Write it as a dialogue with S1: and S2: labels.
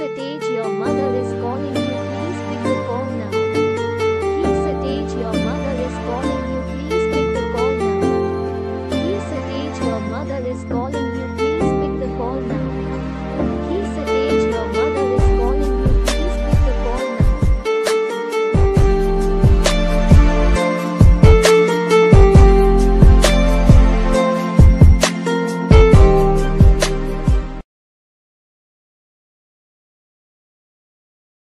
S1: at age your mother.